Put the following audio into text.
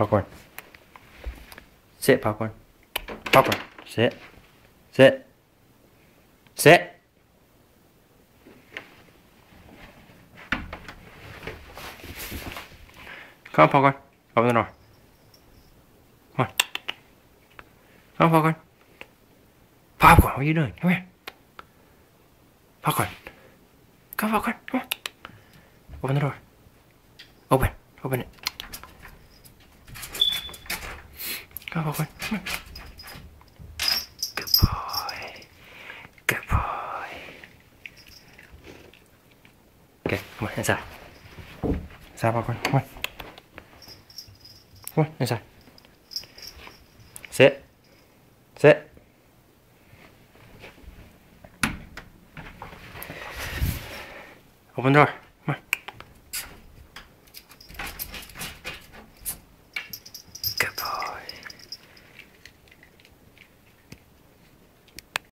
Popcorn. Sit, popcorn. Popcorn. Sit. Sit. Sit. Come on, popcorn. Open the door. Come on. Come on, popcorn. Popcorn, what are you doing? Come here. Popcorn. Come on, popcorn. Come on. Open the door. Open. Open it. Go away. Come here. Good boy. Good boy. Okay, come on, inside. Inside, popcorn. Come on. Come on, inside. Sit. Sit. Open the door.